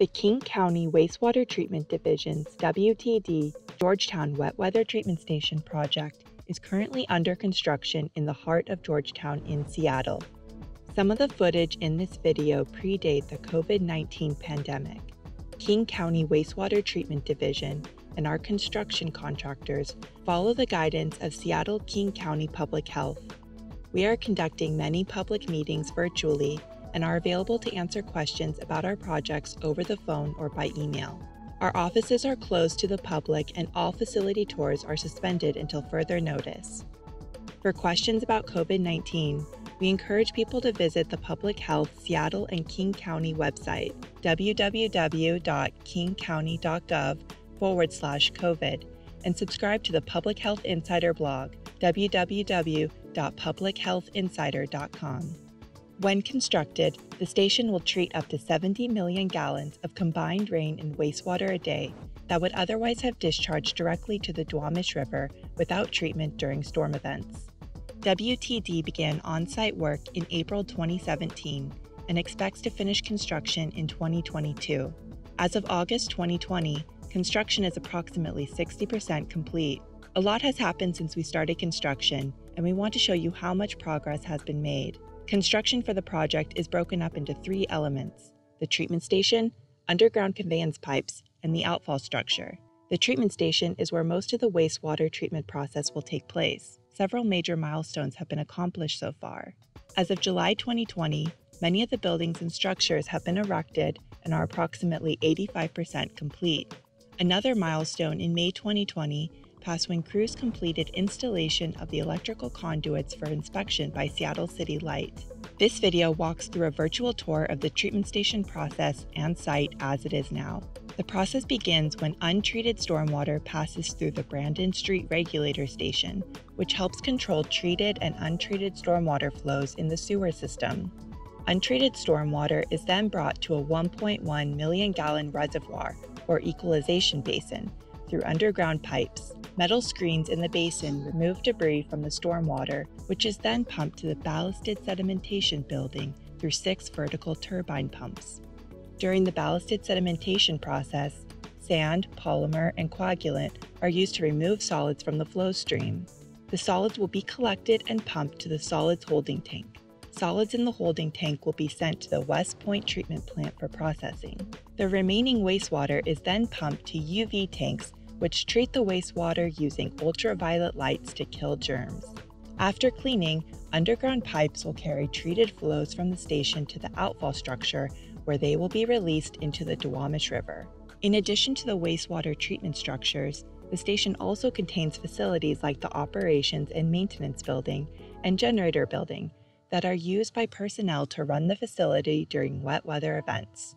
The King County Wastewater Treatment Division's WTD Georgetown Wet Weather Treatment Station project is currently under construction in the heart of Georgetown in Seattle. Some of the footage in this video predate the COVID 19 pandemic. King County Wastewater Treatment Division and our construction contractors follow the guidance of Seattle King County Public Health. We are conducting many public meetings virtually and are available to answer questions about our projects over the phone or by email. Our offices are closed to the public and all facility tours are suspended until further notice. For questions about COVID 19, we encourage people to visit the Public Health Seattle and King County website, www.kingcounty.gov forward slash COVID, and subscribe to the Public Health Insider blog, www.publichealthinsider.com. When constructed, the station will treat up to 70 million gallons of combined rain and wastewater a day that would otherwise have discharged directly to the Duwamish River without treatment during storm events. WTD began on site work in April 2017 and expects to finish construction in 2022. As of August 2020, construction is approximately 60% complete. A lot has happened since we started construction, and we want to show you how much progress has been made. Construction for the project is broken up into three elements the treatment station, underground conveyance pipes, and the outfall structure. The treatment station is where most of the wastewater treatment process will take place. Several major milestones have been accomplished so far. As of July 2020, many of the buildings and structures have been erected and are approximately 85% complete. Another milestone in May 2020 passed when crews completed installation of the electrical conduits for inspection by Seattle City Light. This video walks through a virtual tour of the treatment station process and site as it is now. The process begins when untreated stormwater passes through the Brandon Street Regulator Station, which helps control treated and untreated stormwater flows in the sewer system. Untreated stormwater is then brought to a 1.1 million gallon reservoir or equalization basin through underground pipes. Metal screens in the basin remove debris from the stormwater, which is then pumped to the ballasted sedimentation building through six vertical turbine pumps. During the ballasted sedimentation process, sand, polymer, and coagulant are used to remove solids from the flow stream. The solids will be collected and pumped to the solids holding tank. Solids in the holding tank will be sent to the West Point treatment plant for processing. The remaining wastewater is then pumped to UV tanks which treat the wastewater using ultraviolet lights to kill germs. After cleaning, underground pipes will carry treated flows from the station to the outfall structure where they will be released into the Duwamish River. In addition to the wastewater treatment structures, the station also contains facilities like the operations and maintenance building and generator building that are used by personnel to run the facility during wet weather events.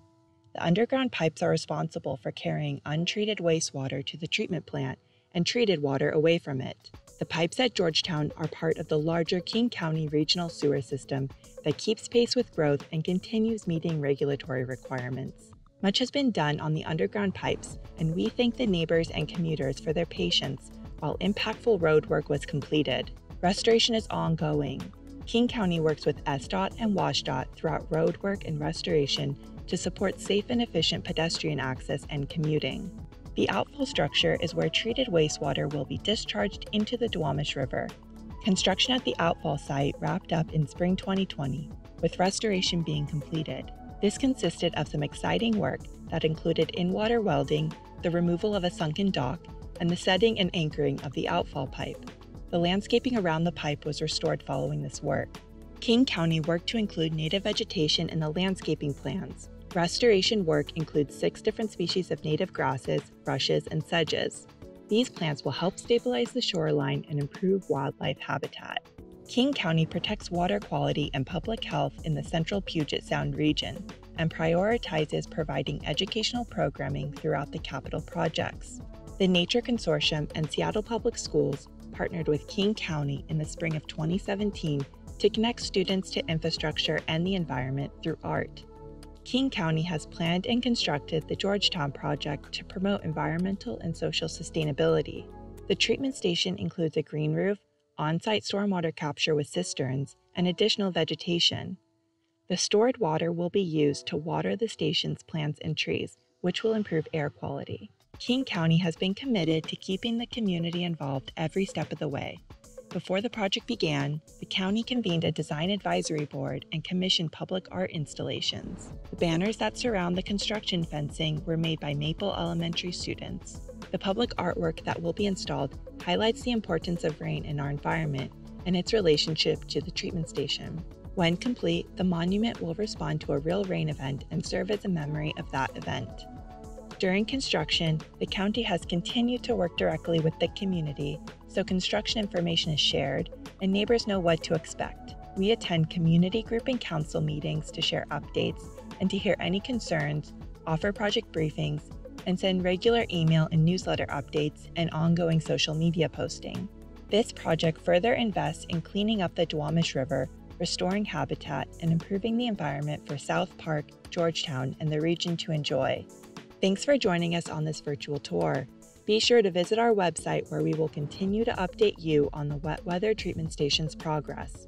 The underground pipes are responsible for carrying untreated wastewater to the treatment plant and treated water away from it. The pipes at Georgetown are part of the larger King County regional sewer system that keeps pace with growth and continues meeting regulatory requirements. Much has been done on the underground pipes, and we thank the neighbors and commuters for their patience while impactful road work was completed. Restoration is ongoing. King County works with SDOT and WashDOT throughout road work and restoration to support safe and efficient pedestrian access and commuting. The outfall structure is where treated wastewater will be discharged into the Duwamish River. Construction at the outfall site wrapped up in spring 2020, with restoration being completed. This consisted of some exciting work that included in water welding, the removal of a sunken dock, and the setting and anchoring of the outfall pipe. The landscaping around the pipe was restored following this work. King County worked to include native vegetation in the landscaping plans, Restoration work includes six different species of native grasses, rushes, and sedges. These plants will help stabilize the shoreline and improve wildlife habitat. King County protects water quality and public health in the central Puget Sound region and prioritizes providing educational programming throughout the capital projects. The Nature Consortium and Seattle Public Schools partnered with King County in the spring of 2017 to connect students to infrastructure and the environment through art. King County has planned and constructed the Georgetown project to promote environmental and social sustainability. The treatment station includes a green roof, on site stormwater capture with cisterns, and additional vegetation. The stored water will be used to water the station's plants and trees, which will improve air quality. King County has been committed to keeping the community involved every step of the way. Before the project began, the county convened a design advisory board and commissioned public art installations. The banners that surround the construction fencing were made by Maple Elementary students. The public artwork that will be installed highlights the importance of rain in our environment and its relationship to the treatment station. When complete, the monument will respond to a real rain event and serve as a memory of that event. During construction, the county has continued to work directly with the community so construction information is shared and neighbors know what to expect. We attend community group and council meetings to share updates and to hear any concerns, offer project briefings, and send regular email and newsletter updates and ongoing social media posting. This project further invests in cleaning up the Duwamish River, restoring habitat, and improving the environment for South Park, Georgetown, and the region to enjoy. Thanks for joining us on this virtual tour. Be sure to visit our website where we will continue to update you on the wet weather treatment station's progress.